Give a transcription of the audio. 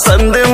पसंद